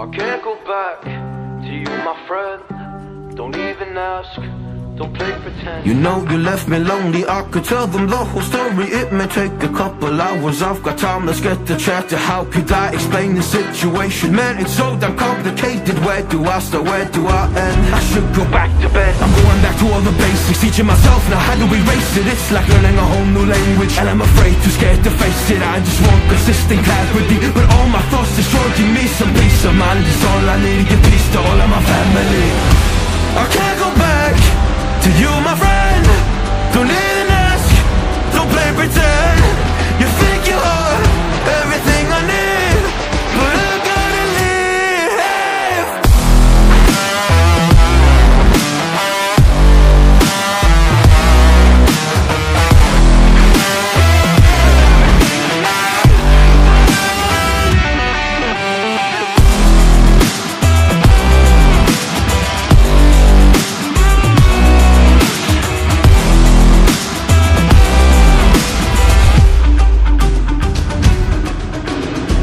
I can't go back to you, my friend. Don't even ask. Don't play pretend. You know you left me lonely, I could tell them the whole story It may take a couple hours, I've got time, let's get the chat How could I explain the situation? Man, it's so damn complicated Where do I start, where do I end? I should go back to bed I'm going back to all the basics, teaching myself now how to erase it It's like learning a whole new language And I'm afraid, too scared to face it I just want consistent clarity But all my thoughts destroy, mind It's all I need to give peace to all of my family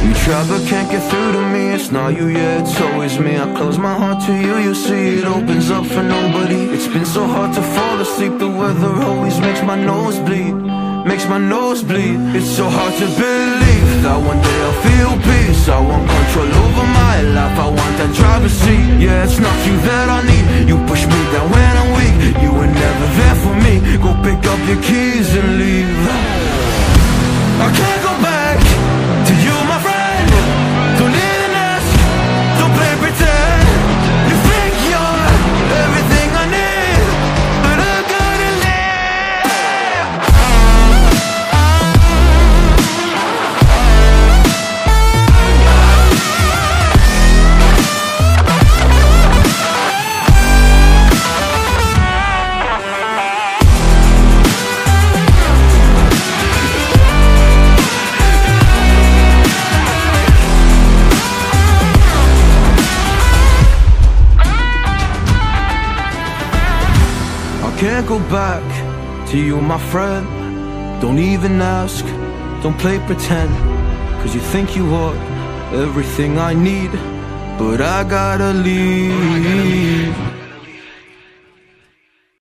You try but can't get through to me. It's not you, yeah, it's always me. I close my heart to you, you see. It opens up for nobody. It's been so hard to fall asleep. The weather always makes my nose bleed. Makes my nose bleed. It's so hard to believe That one day I'll feel peace. I want control over my life. I want that driver's seat Yeah, it's not you that I need. You push me down when I'm weak. You were never there for me. Go pick up your keys can't go back to you, my friend. Don't even ask, don't play pretend. Cause you think you are everything I need, but I gotta leave.